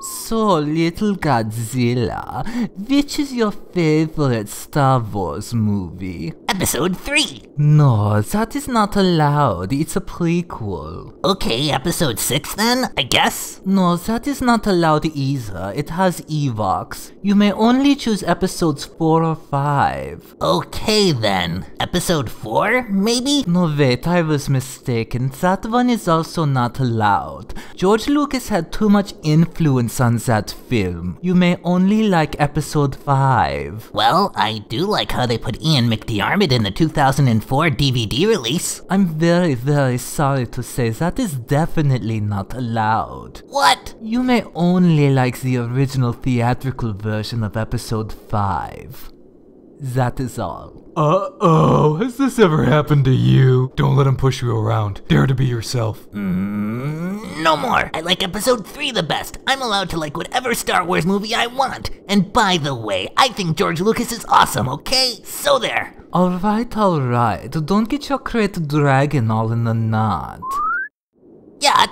So, little Godzilla, which is your favorite Star Wars movie? Episode 3. No, that is not allowed. It's a prequel. Okay, episode 6 then, I guess? No, that is not allowed either. It has Ewoks. You may only choose episodes 4 or 5. Okay then. Episode 4, maybe? No, wait, I was mistaken. That one is also not allowed. George Lucas had too much influence on that film. You may only like episode 5. Well, I do like how they put Ian McDiarmid in the 2004 DVD release. I'm very, very sorry to say that is definitely not allowed. What? You may only like the original theatrical version of episode 5. That is all. Uh-oh, has this ever happened to you? Don't let him push you around. Dare to be yourself. Mm, no more. I like episode 3 the best. I'm allowed to like whatever Star Wars movie I want. And by the way, I think George Lucas is awesome, okay? So there. Alright, alright. Don't get your crate dragon all in a knot. Yeah,